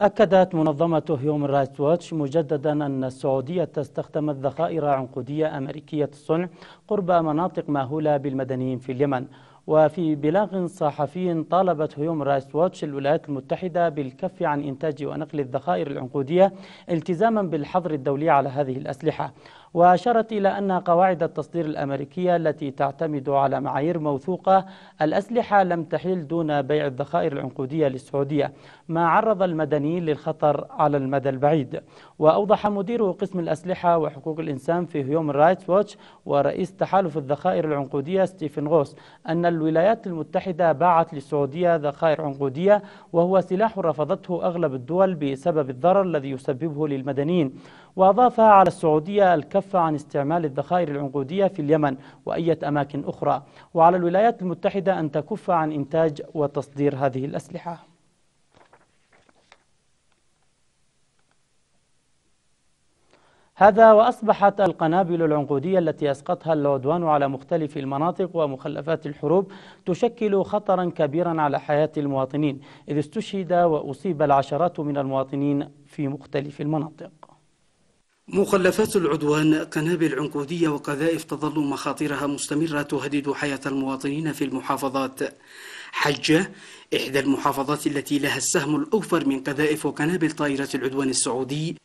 أكدت منظمة هيومن رايتس واتش مجددا أن السعودية استخدمت ذخائر عنقودية أمريكية الصنع قرب مناطق ماهولة بالمدنيين في اليمن. وفي بلاغ صحفي طالبت هيومن رايتس واتش الولايات المتحدة بالكف عن إنتاج ونقل الذخائر العنقودية التزاما بالحظر الدولي على هذه الأسلحة. وأشارت إلى أن قواعد التصدير الأمريكية التي تعتمد على معايير موثوقة الأسلحة لم تحل دون بيع الذخائر العنقودية للسعودية ما عرض المدنيين للخطر على المدى البعيد. وأوضح مدير قسم الأسلحة وحقوق الإنسان في هيومن رايتس واتش ورئيس تحالف الذخائر العنقودية ستيفن غوس أن الولايات المتحدة باعت للسعودية ذخائر عنقودية وهو سلاح رفضته أغلب الدول بسبب الضرر الذي يسببه للمدنيين. وأضاف على السعودية الكف عن استعمال الذخائر العنقودية في اليمن وأية أماكن أخرى. وعلى الولايات المتحدة أن تكف عن إنتاج وتصدير هذه الأسلحة. هذا وأصبحت القنابل العنقودية التي أسقطها العدوان على مختلف المناطق ومخلفات الحروب تشكل خطرا كبيرا على حياة المواطنين إذ استشهد وأصيب العشرات من المواطنين في مختلف المناطق. مخلفات العدوان قنابل عنقودية وقذائف تظل مخاطرها مستمرة تهدد حياة المواطنين في المحافظات. حجة إحدى المحافظات التي لها السهم الأوفر من قذائف وقنابل طائرة العدوان السعودي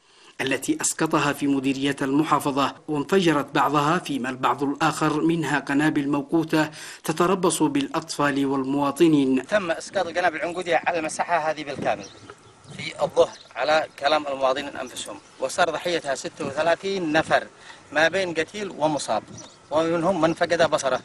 التي أسقطها في مديرية المحافظة وانفجرت بعضها فيما البعض الآخر منها قنابل موقوتة تتربص بالأطفال والمواطنين. تم إسقاط القنابل العنقودية على المساحة هذه بالكامل. في الظهر على كلام المواطنين أنفسهم. وصار ضحيتها 36 نفر ما بين قتيل ومصاب. ومنهم من فقد بصره.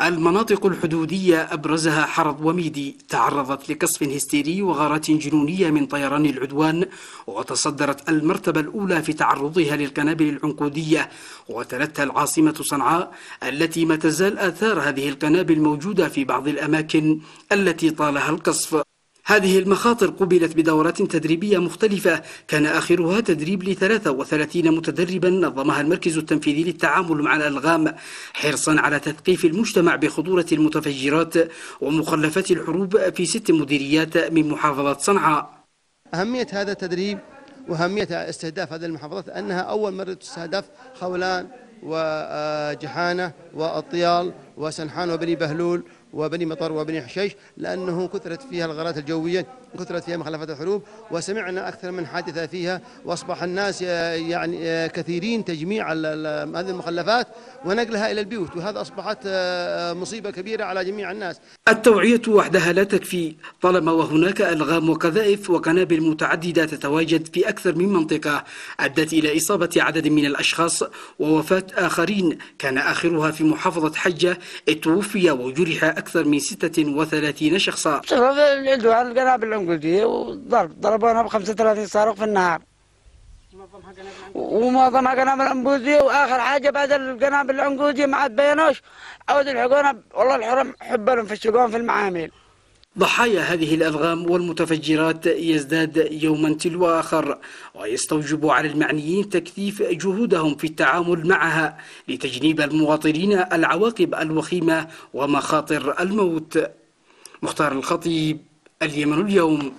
المناطق الحدودية أبرزها حرض وميدي تعرضت لقصف هستيري وغارات جنونية من طيران العدوان وتصدرت المرتبة الأولى في تعرضها للقنابل العنقودية. وتلتها العاصمة صنعاء التي ما تزال آثار هذه القنابل موجودة في بعض الأماكن التي طالها القصف. هذه المخاطر قبلت بدورات تدريبية مختلفة. كان آخرها تدريب ل 33 متدربا نظمها المركز التنفيذي للتعامل مع الألغام حرصا على تثقيف المجتمع بخطورة المتفجرات ومخلفات الحروب في ست مديريات من محافظة صنعاء. أهمية هذا التدريب وأهمية استهداف هذه المحافظات أنها أول مرة تستهدف خولان وجحانة والطيال وسنحان وبني بهلول وبني مطر وبني حشيش لأنه كثرت فيها الغارات الجوية كثرت فيها مخلفات الحروب وسمعنا أكثر من حادثة فيها وأصبح الناس يعني كثيرين تجميع هذه المخلفات ونقلها إلى البيوت وهذا أصبحت مصيبة كبيرة على جميع الناس. التوعية وحدها لا تكفي. طالما وهناك ألغام وقذائف وقنابل متعددة تتواجد في أكثر من منطقة أدت إلى إصابة عدد من الأشخاص ووفاة آخرين. كان آخرها في محافظة حجة توفي وجرح أكثر من 36 شخصا. العدوان القنابل العنقودية وضرب ضربونا ب 35 صاروخ في النهار ومعظمها قنابل عنقودية وآخر حاجة بعد القنابل العنقودية ما عاد بينوش عود الحقونا والله الحرم حب لهم في الشقون في المعامل. ضحايا هذه الألغام والمتفجرات يزداد يوما تلو آخر ويستوجب على المعنيين تكثيف جهودهم في التعامل معها لتجنيب المواطنين العواقب الوخيمة ومخاطر الموت. مختار الخطيب اليمن اليوم.